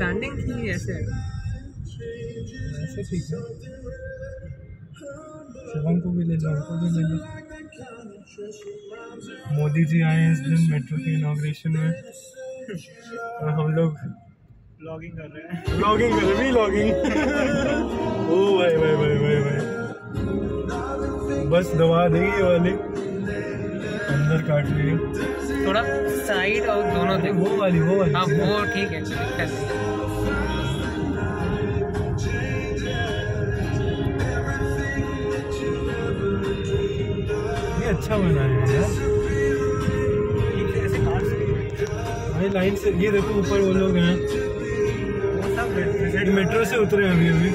Standing थी ऐसे ऐसे ठीक है। शिवम को भी ले लो उनको भी ले लो मोदी जी आए इस दिन मेट्रो के इनाग्रेशन में। और हम लोग ब्लॉगिंग कर रहे हैं। ब्लॉगिंग कर रहे हैं व्लॉगिंग ओ भाई भाई भाई भाई भाई। बस दवा देगी वाली। अंदर काट रही है थोड़ा साइड और दोनों अरे वो वाली वो वाली। हाँ वो ठीक है दिक्कत नहीं ये अच्छा बना है यार। लाइन से ये देखो ऊपर वो लोग हैं। मेट्रो से उतरे हैं अभी अभी।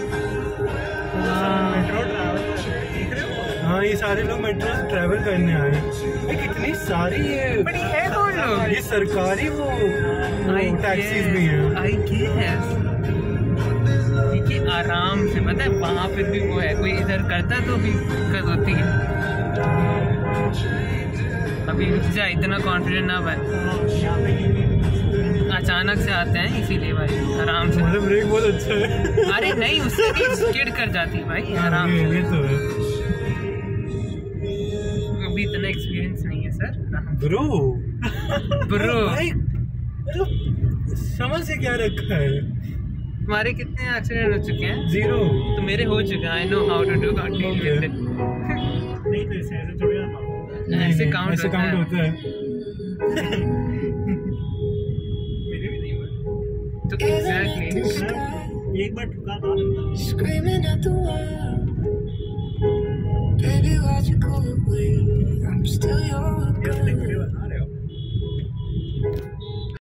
हो हाँ ये सारे लोग मेट्रो से ट्रैवल करने आए हैं। कितनी सारी बट ये है कौन लोग। ये सरकारी वो, I वो टैक्सीज guess, भी हैं। guess. देखिए आराम से है वहाँ पे भी वो है। कोई इधर करता तो भी दिक्कत होती है। अभी रुक जा इतना कॉन्फिडेंट ना बन। यहाँ पे ये भी अचानक से आते हैं इसीलिए भाई आराम से। हमारा ब्रेक बहुत अच्छा है। अरे नहीं उससे भी स्किड कर जाती है भाई आराम से। ये तो है। इतना एक्सपीरियंस नहीं है सर ब्रो ब्रो भाई मतलब समझ से क्या रखा है? हमारे कितने एक्सीडेंट हो चुके हैं? ज़ीरो तो मेरे हो चुके हैं. I know how to do deal with it नहीं तो ऐसे ऐसे थोड़ी ना ऐसे काउंट ऐसे होता काउंट है। होता है। मेरे भी नहीं हुआ तो एग्जैक्टली एक बार ठुका था। Screaming at the world. Baby, why'd you go away? still your girl.